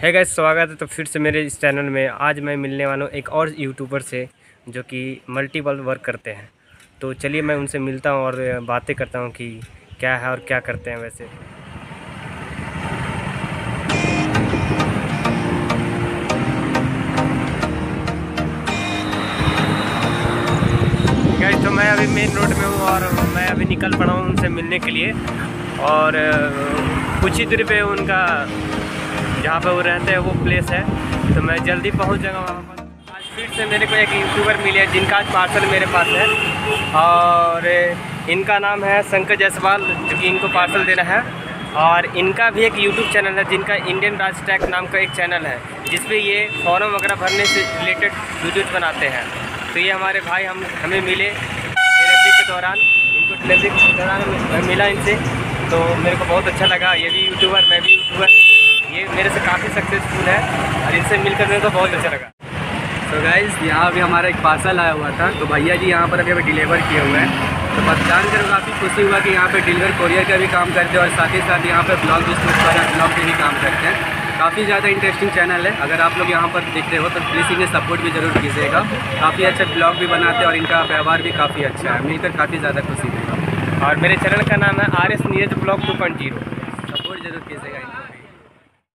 है गाइस स्वागत है तो फिर से मेरे इस चैनल में। आज मैं मिलने वाला हूँ एक और यूट्यूबर से, जो कि मल्टीपल वर्क करते हैं। तो चलिए मैं उनसे मिलता हूँ और बातें करता हूँ कि क्या है और क्या करते हैं वैसे। गाइस तो मैं अभी मेन रोड में हूँ और मैं अभी निकल पड़ा हूँ उनसे मिलने के लिए। और कुछ ही दूरी पे उनका जहाँ पे वो रहते हैं, वो प्लेस है। तो मैं जल्दी पहुँच जाऊँगा वहाँ पर। आज फिर से मेरे को एक यूट्यूबर मिले जिनका आज पार्सल मेरे पास है। और इनका नाम है शंकर जायसवाल, जो कि इनको पार्सल देना है। और इनका भी एक यूट्यूब चैनल है, जिनका इंडियन राज टैक नाम का एक चैनल है, जिसपे ये फॉर्म वगैरह भरने से रिलेटेड वीडियोज़ बनाते हैं। तो ये हमारे भाई हम, हमें मिले डिलीवरी के दौरान। इनको डिलीवरी के दौरान मिला इनसे। तो मेरे को बहुत अच्छा लगा, ये भी यूट्यूबर मैं भी यूट्यूबर काफ़ी सक्सेसफुल है और इनसे मिलकर मेरे को बहुत अच्छा लगा। तो गाइज़ यहाँ अभी हमारा एक पार्सल आया हुआ था तो भैया जी यहाँ पर अभी अभी डिलीवर किए हुए हैं। तो बस जानकर काफ़ी खुशी हुआ कि यहाँ पे डिलीवर कोरियर का भी काम करते हैं और साथ ही साथ यहाँ पे ब्लॉग भी शूट कर ब्लॉग के भी काम करते हैं। काफ़ी ज़्यादा इंटरेस्टिंग चैनल है। अगर आप लोग यहाँ पर देख रहे हो तो प्लीज़ इन्हें सपोर्ट भी ज़रूर कीजिएगा। काफ़ी अच्छा ब्लॉग भी बनाते हैं और इनका व्यवहार भी काफ़ी अच्छा है। मिलकर काफ़ी ज़्यादा खुशी देगा और मेरे चैनल का नाम है R S Neeraj blog two point zero support ज़रूर कीजिएगा